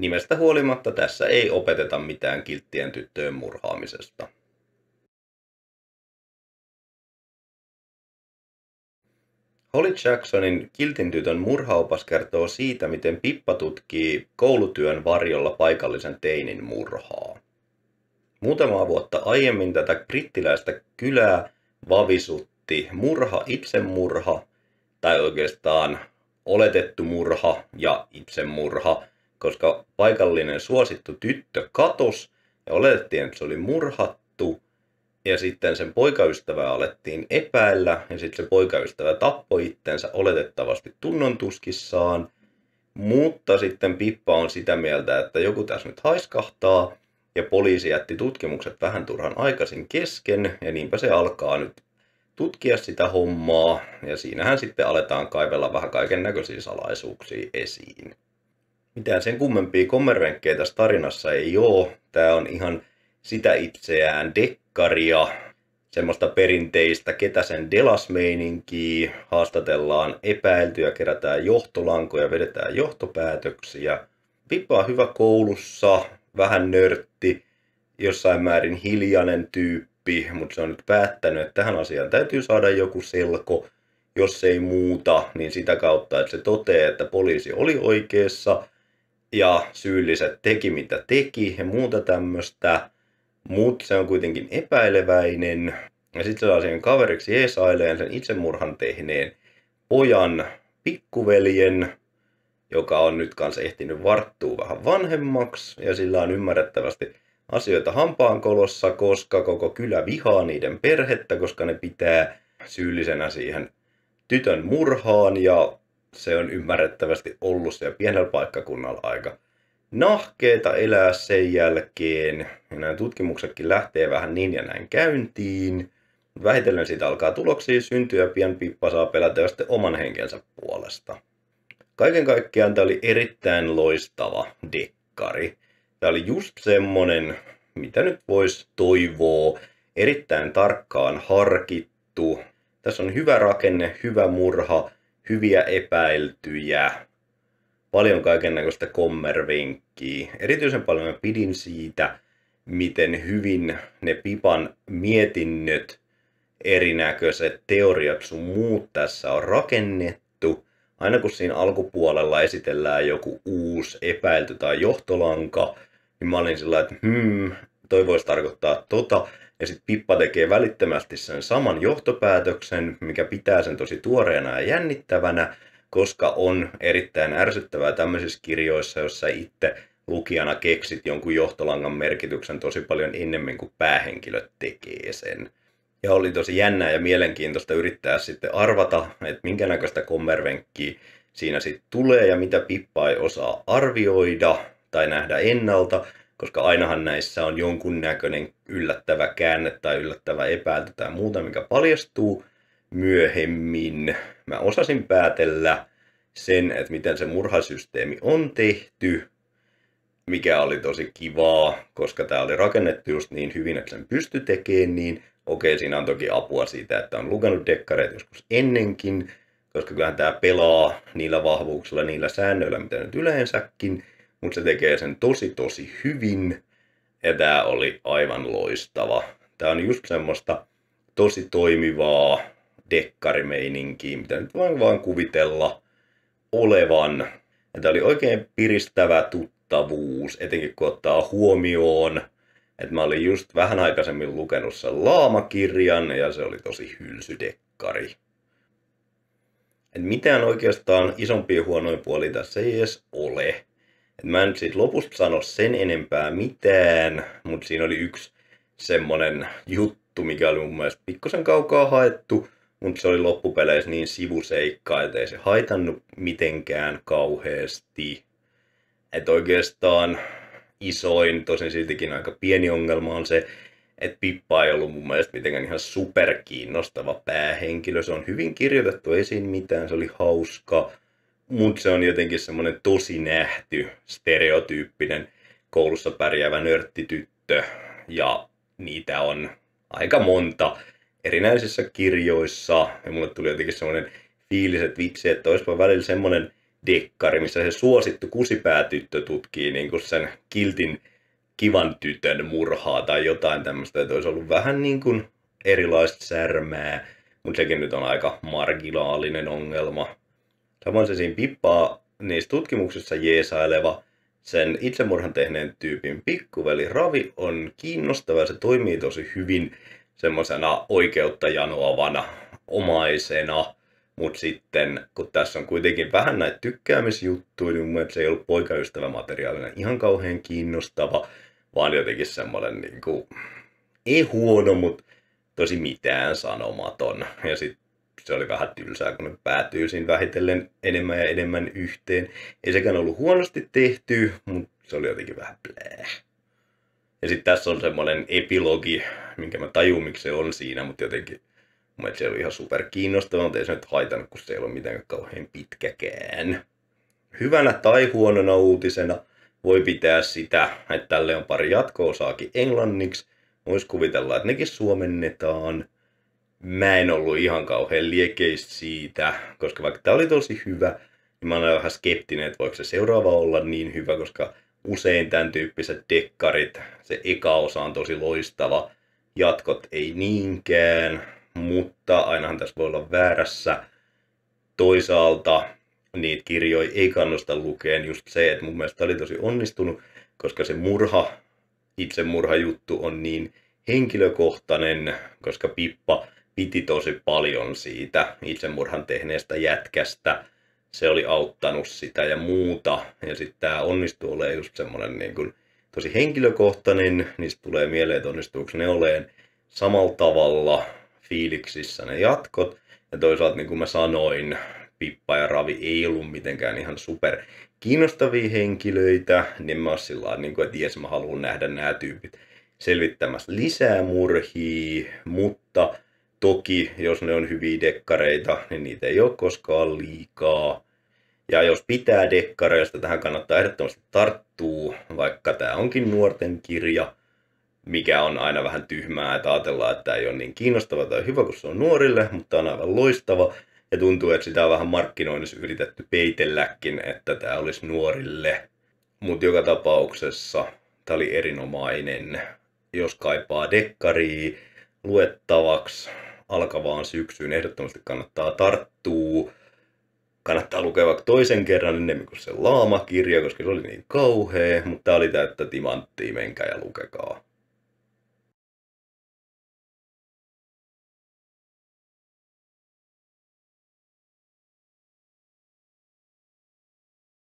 Nimestä huolimatta tässä ei opeteta mitään kilttien tyttöjen murhaamisesta. Holly Jacksonin Kiltin tytön murhaopas kertoo siitä, miten Pippa tutkii koulutyön varjolla paikallisen teinin murhaa. Muutamaa vuotta aiemmin tätä brittiläistä kylää vavisutti murha, itsemurha, tai oikeastaan oletettu murha ja itsemurha, koska paikallinen suosittu tyttö katos ja oletettiin, että se oli murhattu. Ja sitten sen poikaystävää alettiin epäillä ja sitten se poikaystävä tappoi itsensä oletettavasti tunnontuskissaan. Mutta sitten Pippa on sitä mieltä, että joku tässä nyt haiskahtaa ja poliisi jätti tutkimukset vähän turhan aikaisin kesken ja niinpä se alkaa nyt tutkia sitä hommaa ja siinähän sitten aletaan kaivella vähän kaiken näköisiä salaisuuksia esiin. Mitään sen kummempia kommervenkkejä tässä tarinassa ei ole. Tämä on ihan sitä itseään dekkaria, semmoista perinteistä ketäsen delasmeininkiä, haastatellaan epäiltyjä, kerätään johtolankoja, vedetään johtopäätöksiä. Pippa on hyvä koulussa, vähän nörtti, jossain määrin hiljainen tyyppi, mutta se on nyt päättänyt, että tähän asiaan täytyy saada joku selko, jos ei muuta, niin sitä kautta, että se toteaa, että poliisi oli oikeassa ja syylliset teki mitä teki ja muuta tämmöistä, mutta se on kuitenkin epäileväinen. Ja sitten se saa siihen kaveriksi Jeesaileen sen itsemurhan tehneen pojan pikkuveljen, joka on nyt kanssa ehtinyt varttua vähän vanhemmaksi. Ja sillä on ymmärrettävästi asioita hampaankolossa, koska koko kylä vihaa niiden perhettä, koska ne pitää syyllisenä siihen tytön murhaan. Ja se on ymmärrettävästi ollut siellä pienellä paikkakunnalla aika nahkeeta elää sen jälkeen. Ja nämä tutkimuksetkin lähtee vähän niin ja näin käyntiin. Vähitellen siitä alkaa tuloksia syntyä ja pian Pippa saa pelätä sitten oman henkensä puolesta. Kaiken kaikkiaan tämä oli erittäin loistava dekkari. Tämä oli just semmonen, mitä nyt voisi toivoa, erittäin tarkkaan harkittu. Tässä on hyvä rakenne, hyvä murha, hyviä epäiltyjä, paljon kaiken näköistä kommervinkkiä. Erityisen paljon mä pidin siitä, miten hyvin ne Pipan mietinnöt, erinäköiset teoriat sun muut tässä on rakennettu. Aina kun siinä alkupuolella esitellään joku uusi epäilty tai johtolanka, niin mä olin sillä että hmm, toi voisi tarkoittaa tota. Ja sitten Pippa tekee välittömästi sen saman johtopäätöksen, mikä pitää sen tosi tuoreena ja jännittävänä, koska on erittäin ärsyttävää tämmöisissä kirjoissa, jossa itse lukijana keksit jonkun johtolangan merkityksen tosi paljon enemmän kuin päähenkilöt tekee sen. Ja oli tosi jännää ja mielenkiintoista yrittää sitten arvata, että minkä näköistä kommervenkkiä siinä sitten tulee ja mitä Pippa ei osaa arvioida tai nähdä ennalta, koska ainahan näissä on jonkun näköinen yllättävä käänne tai yllättävä epäilty tai muuta, mikä paljastuu myöhemmin. Mä osasin päätellä sen, että miten se murhasysteemi on tehty, mikä oli tosi kivaa, koska tämä oli rakennettu just niin hyvin, että sen pysty tekemään, niin okei, siinä on toki apua siitä, että on lukenut dekkareita joskus ennenkin, koska kyllähän tämä pelaa niillä vahvuuksilla, niillä säännöillä, mitä nyt yleensäkin, mutta se tekee sen tosi tosi hyvin, ja tämä oli aivan loistava. Tämä on just semmoista tosi toimivaa dekkarimeininkiä, mitä nyt voin vaan kuvitella olevan. Ja tämä oli oikein piristävä tuttavuus, etenkin kun ottaa huomioon, että mä olin just vähän aikaisemmin lukenut sen laamakirjan ja se oli tosi hylsydekkari. Et mitään oikeastaan isompia huonoja puolia tässä ei edes ole. Et mä en siitä lopusta sano sen enempää mitään, mutta siinä oli yksi semmonen juttu, mikä oli mun mielestä pikkusen kaukaa haettu, mutta se oli loppupeleissä niin sivuseikka, että ei se haitannut mitenkään kauheasti. Että oikeastaan isoin, tosin siltikin aika pieni ongelma on se, että Pippa ei ollut mun mielestä mitenkään ihan superkiinnostava päähenkilö. Se on hyvin kirjoitettu esiin mitään, se oli hauska, mutta se on jotenkin semmoinen tosi nähty, stereotyyppinen koulussa pärjäävä nörttityttö. Ja niitä on aika monta erinäisissä kirjoissa. Ja mulle tuli jotenkin semmoinen fiilis, että vitsi, että olisipa välillä semmoinen dekkari, missä se suosittu kusipäätyttö tutkii niin kuin sen kiltin kivan tytön murhaa tai jotain tämmöistä, että olisi ollut vähän niin kuin erilaista särmää, mutta sekin nyt on aika marginaalinen ongelma. Samoin se siinä pippaa niissä tutkimuksissa jeesaileva sen itsemurhan tehneen tyypin pikkuveli Ravi on kiinnostava ja se toimii tosi hyvin semmoisena oikeutta janoavana omaisena. Mutta sitten, kun tässä on kuitenkin vähän näitä tykkäämisjuttuja, niin mun se ei ollut poikaystävämateriaalina ihan kauhean kiinnostava, vaan jotenkin semmoinen niin kuin, ei huono, mutta tosi mitään sanomaton. Ja sitten se oli vähän tylsää, kun ne päätyy siinä vähitellen enemmän ja enemmän yhteen. Ei sekään ollut huonosti tehty, mutta se oli jotenkin vähän blää. Ja sitten tässä on semmoinen epilogi, minkä mä tajun, miksi se on siinä, mutta jotenkin mun se oli ihan super kiinnostava, mutta ei se nyt haitannut, kun se ei ole mitenkään kauhean pitkäkään. Hyvänä tai huonona uutisena voi pitää sitä, että tälle on pari jatko-osaakin englanniksi. Voisi kuvitella, että nekin suomennetaan. Mä en ollut ihan kauhean liekeistä siitä, koska vaikka tämä oli tosi hyvä, niin mä olen vähän skeptinen, että voiko se seuraava olla niin hyvä, koska usein tämän tyyppiset dekkarit, se eka osa on tosi loistava, jatkot ei niinkään, mutta ainahan tässä voi olla väärässä. Toisaalta niitä kirjoja ei kannusta lukeen just se, että mun mielestä oli tosi onnistunut, koska se murha, itsemurhajuttu on niin henkilökohtainen, koska Pippa piti tosi paljon siitä itsemurhan tehneestä jätkästä. Se oli auttanut sitä ja muuta. Ja sitten tämä onnistuu olemaan just semmoinen niin kuin tosi henkilökohtainen, niistä tulee mieleen, että onnistuuko ne oleen samalla tavalla fiiliksissä ne jatkot. Ja toisaalta niin kuin mä sanoin, Pippa ja Ravi ei ollut mitenkään ihan super kiinnostavia henkilöitä, niin mä oon sillä niin kuin, että jes, mä haluan nähdä nämä tyypit selvittämässä lisää murhia, mutta toki, jos ne on hyviä dekkareita, niin niitä ei ole koskaan liikaa. Ja jos pitää dekkareista, tähän kannattaa ehdottomasti tarttua, vaikka tämä onkin nuorten kirja, mikä on aina vähän tyhmää, että ajatellaan, että tämä ei ole niin kiinnostava tai hyvä kuin se on nuorille, mutta on aivan loistava. Ja tuntuu, että sitä on vähän markkinoinnissa yritetty peitelläkin, että tämä olisi nuorille. Mutta joka tapauksessa tämä oli erinomainen. Jos kaipaa dekkaria luettavaksi alkavaan syksyyn, ehdottomasti kannattaa tarttua. Kannattaa lukea vaikka toisen kerran enemmän kuin se laamakirja, koska se oli niin kauhea, mutta tämä oli täyttä timanttia, menkää ja lukekaa.